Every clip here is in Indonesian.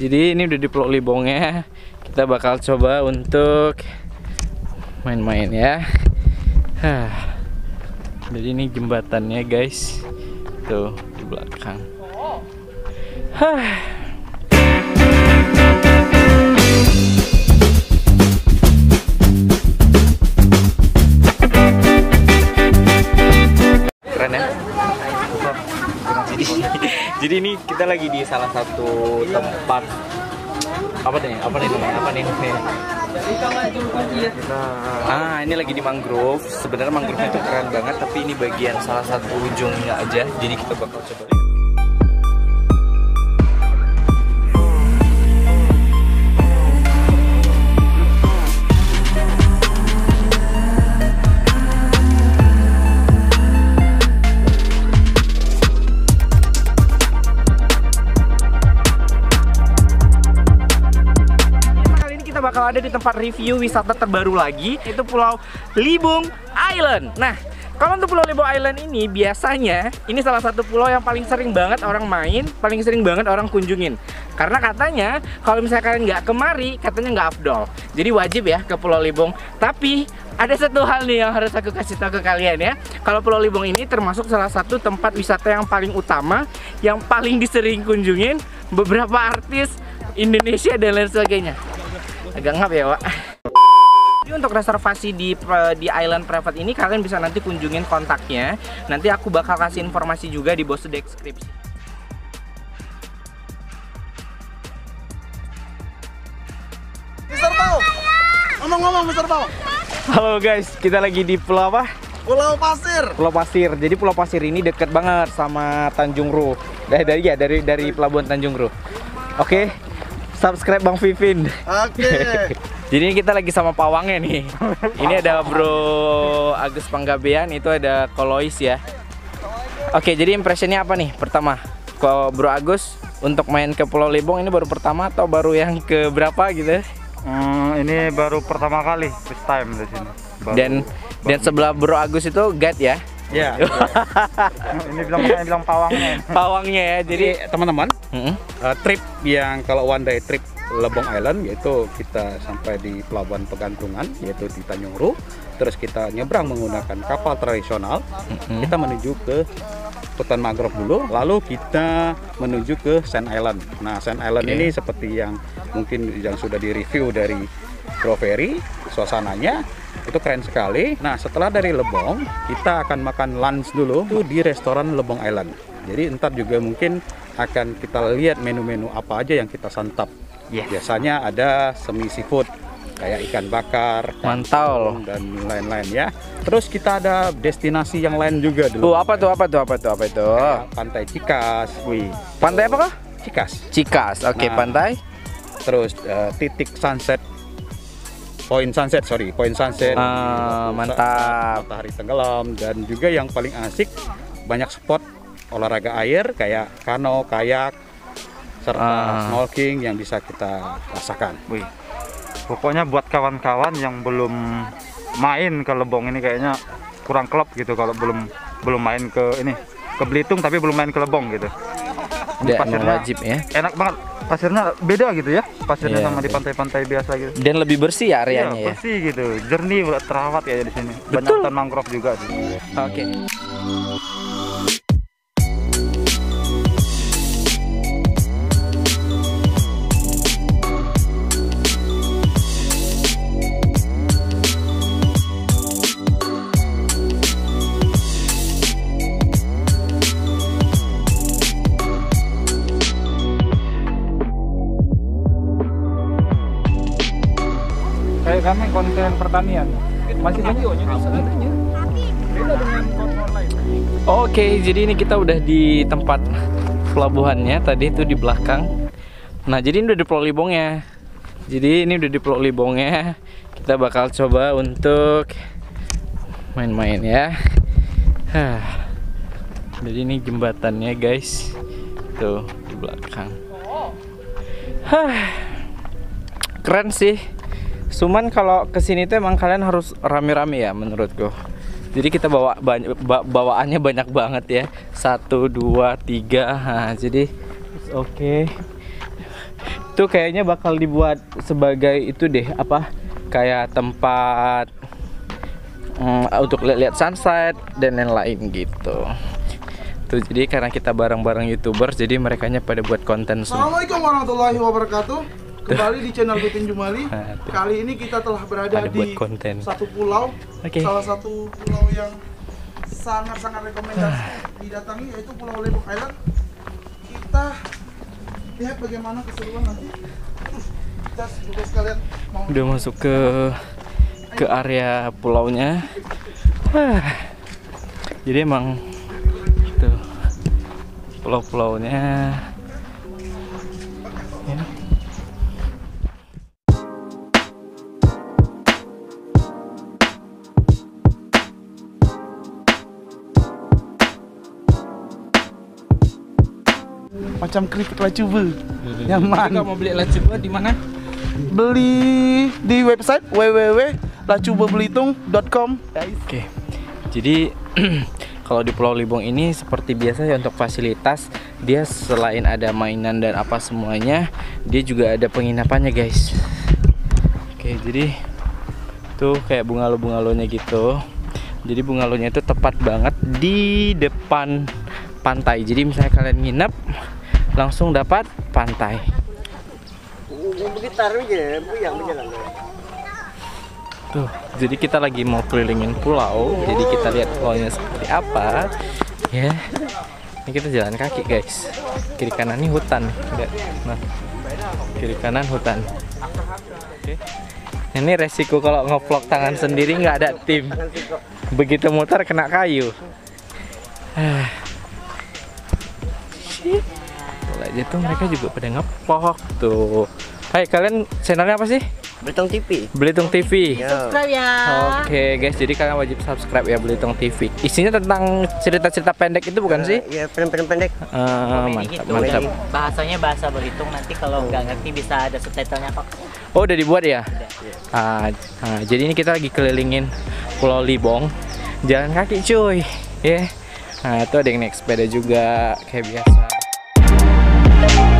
Jadi ini udah di Pulau Libongnya. Kita bakal coba untuk main-main ya. Jadi ini jembatannya guys. Tuh di belakang. Hah. Jadi ini kita lagi di salah satu tempat apa nih? Apa nih? Apa nih? nih? Ah, ini lagi di mangrove. Sebenarnya mangrove itu keren banget, tapi ini bagian salah satu ujungnya aja. Jadi kita bakal coba. Ada di tempat review wisata terbaru lagi, itu Pulau Libung Island. Nah, kalau untuk Pulau Libung Island ini biasanya ini salah satu pulau yang paling sering banget orang main, paling sering banget orang kunjungin. Karena katanya kalau misalnya kalian nggak kemari, katanya nggak afdol. Jadi wajib ya ke Pulau Libung. Tapi ada satu hal nih yang harus aku kasih tahu ke kalian ya. Kalau Pulau Libung ini termasuk salah satu tempat wisata yang paling utama, yang paling disering kunjungin beberapa artis Indonesia dan lain sebagainya. Agak ngap ya, Pak. Jadi untuk reservasi di di island private ini kalian bisa nanti kunjungin kontaknya. Nanti aku bakal kasih informasi juga di bawah deskripsi. Mister Pau. Ngomong-ngomong Mister Pau. Halo guys, kita lagi di pulau apa? Pulau Pasir. Pulau Pasir. Jadi Pulau Pasir ini deket banget sama Tanjung Ru. Dari dari ya dari dari pelabuhan Tanjung Ru. Oke. Subscribe Bang Vivin. Oke. Jadi ini kita lagi sama pawangnya nih. Ini ada Bro Agus Panggabean, itu ada Kolois ya. Oke, jadi impressionnya apa nih? Pertama, kalau Bro Agus untuk main ke Pulau Libong ini baru pertama atau baru yang ke berapa gitu? Hmm, ini baru pertama kali first time di sini. Baru- Dan dan sebelah Bro Agus itu guide ya. Ya. ini bilang makanya bilang pawangnya. Pawangnya ya. Jadi teman-teman, uh, trip yang kalau one day trip Lebong Island yaitu kita sampai di pelabuhan Pegantungan yaitu di Tanjung Ru, terus kita nyebrang menggunakan kapal tradisional, Mm-mm. kita menuju ke hutan mangrove dulu, lalu kita menuju ke Sand Island. Nah, Sand Island Oke. ini seperti yang mungkin yang sudah di-review dari Bro Ferry, suasananya itu keren sekali. Nah, setelah dari Lebong, kita akan makan lunch dulu itu di restoran Lebong Island. Jadi ntar juga mungkin akan kita lihat menu-menu apa aja yang kita santap. Yes. Biasanya ada semi seafood kayak ikan bakar, Mantau. dan lain-lain ya. Terus kita ada destinasi yang lain juga dulu. Tuh apa tuh apa tuh apa tuh apa itu? Kayak Pantai Cikas, Wih. Pantai apa kah? Cikas. Cikas. Oke, Nah. pantai. Terus eh, titik sunset, point sunset, sorry, point sunset. Ah, mantap. Matahari tenggelam dan juga yang paling asik banyak spot olahraga air kayak kano, kayak serta Ah. snorkeling yang bisa kita rasakan. Wih. Pokoknya buat kawan-kawan yang belum main ke Lebong ini kayaknya kurang klub gitu kalau belum belum main ke ini ke Belitung tapi belum main ke Lebong gitu. Dan pasirnya- wajib ya. Enak banget. Pasirnya beda gitu ya. Pasirnya Iya, sama di iya. pantai-pantai biasa gitu. Dan lebih bersih ya areanya Iya, ya. bersih gitu. Jernih terawat ya di sini. Banyak hutan mangrove juga sih. Oke. Kayak kami konten pertanian. Masih banyak Oke, jadi ini kita udah di tempat pelabuhannya tadi itu di belakang. Nah, jadi ini udah di Pulau Libongnya. Jadi ini udah di Pulau Libongnya. Kita bakal coba untuk main-main ya. Jadi ini jembatannya, guys. Tuh di belakang. Keren sih. Cuman kalau ke sini tuh emang kalian harus rame-rame ya menurutku. Jadi kita bawa ba- bawaannya banyak banget ya. Satu, dua, tiga. Nah, jadi oke. Itu itu kayaknya bakal dibuat sebagai itu deh apa kayak tempat mm, untuk lihat sunset dan lain-lain gitu tuh jadi karena kita bareng-bareng youtubers jadi mereka pada buat konten semua Assalamualaikum warahmatullahi wabarakatuh. Kembali di channel Bitin Jumali. Kali ini kita telah berada Ada di konten. satu pulau. Oke. Salah satu pulau yang sangat-sangat rekomendasi didatangi yaitu Pulau Lombok Island. Kita lihat bagaimana keseruan nanti. Kita juga sekalian mau udah masuk ke ke area pulaunya Wah. jadi emang itu pulau-pulaunya macam keripik lacuba. Nyaman. mau beli lacuba di mana Beli di website www.lacubabelitung.com guys. Oke, jadi kalau di Pulau Libong ini seperti biasa ya untuk fasilitas dia selain ada mainan dan apa semuanya, dia juga ada penginapannya guys. Oke, jadi tuh kayak bungalow-bungalonya gitu. Jadi bungalonya itu tepat banget di depan pantai. Jadi misalnya kalian nginep langsung dapat pantai. Tuh, jadi kita lagi mau kelilingin pulau. Jadi kita lihat pulaunya seperti apa. Ya. Ini kita jalan kaki, guys. Kiri kanan ini hutan. Nah. Kiri kanan hutan. Oke. Ini resiko kalau ngevlog tangan sendiri nggak ada tim. Begitu muter kena kayu. Ah. Aja tuh mereka juga pada ngepok tuh. Hai kalian channelnya apa sih? Belitung TV. Belitung TV. Subscribe ya. Oke guys, jadi kalian wajib subscribe ya Belitung TV. Isinya tentang cerita-cerita pendek itu bukan sih? Ya, film-film pendek. Komedi mantap, gitu. mantap. Bahasanya bahasa Belitung nanti kalau nggak ngerti bisa ada subtitlenya kok. Oh udah dibuat ya? Ah, ah, jadi ini kita lagi kelilingin Pulau Libong, jalan kaki cuy, ya. Nah itu ada yang naik sepeda juga kayak biasa. Oh,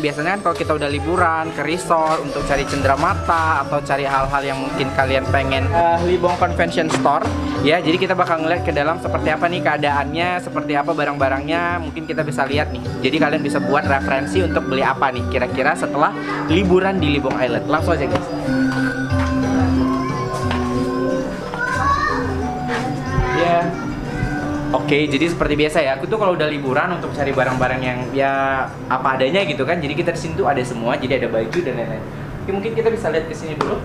Biasanya kan kalau kita udah liburan ke resort untuk cari cenderamata atau cari hal-hal yang mungkin kalian pengen eh, Libong Convention Store ya. Jadi kita bakal ngeliat ke dalam seperti apa nih keadaannya, seperti apa barang-barangnya. Mungkin kita bisa lihat nih. Jadi kalian bisa buat referensi untuk beli apa nih kira-kira setelah liburan di Libong Island. Langsung aja guys. Oke, jadi seperti biasa ya. Aku tuh kalau udah liburan untuk cari barang-barang yang ya apa adanya gitu kan. Jadi kita di sini tuh ada semua. Jadi ada baju dan lain-lain. Oke, mungkin kita bisa lihat ke sini dulu.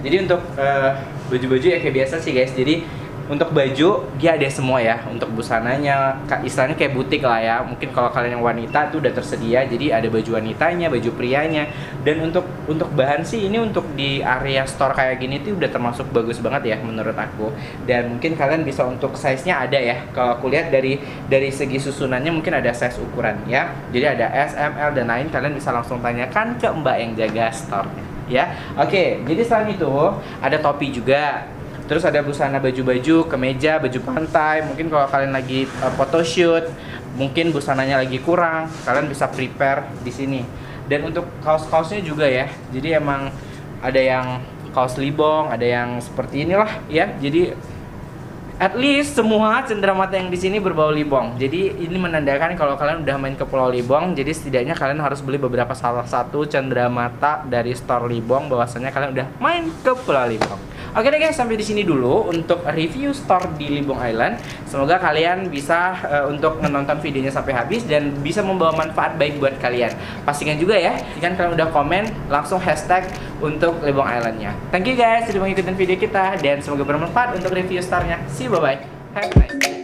Jadi untuk eh, baju-baju ya kayak biasa sih guys. Jadi untuk baju dia ada semua ya. Untuk busananya, istilahnya kayak butik lah ya. Mungkin kalau kalian yang wanita tuh udah tersedia. Jadi ada baju wanitanya, baju prianya. Dan untuk untuk bahan sih ini untuk di area store kayak gini tuh udah termasuk bagus banget ya menurut aku. Dan mungkin kalian bisa untuk size-nya ada ya. Kalau aku lihat dari dari segi susunannya mungkin ada size ukuran ya. Jadi ada S, M, L dan lain kalian bisa langsung tanyakan ke Mbak yang jaga store ya. Oke, jadi selain itu ada topi juga. Terus ada busana baju-baju, kemeja, baju pantai. Mungkin kalau kalian lagi uh, photoshoot, mungkin busananya lagi kurang, kalian bisa prepare di sini. Dan untuk kaos-kaosnya juga ya. Jadi emang ada yang kaos libong, ada yang seperti inilah ya. Jadi at least semua cenderamata yang di sini berbau libong. Jadi ini menandakan kalau kalian udah main ke Pulau Libong, jadi setidaknya kalian harus beli beberapa salah satu cenderamata dari store Libong bahwasanya kalian udah main ke Pulau Libong. Oke deh guys, sampai di sini dulu untuk review store di Libong Island. Semoga kalian bisa eh, untuk menonton videonya sampai habis dan bisa membawa manfaat baik buat kalian. Pastikan juga ya, jika kalian udah komen, langsung hashtag untuk Libong Islandnya. Thank you guys sudah mengikuti video kita dan semoga bermanfaat untuk review store-nya. See you, bye-bye. Have a nice day.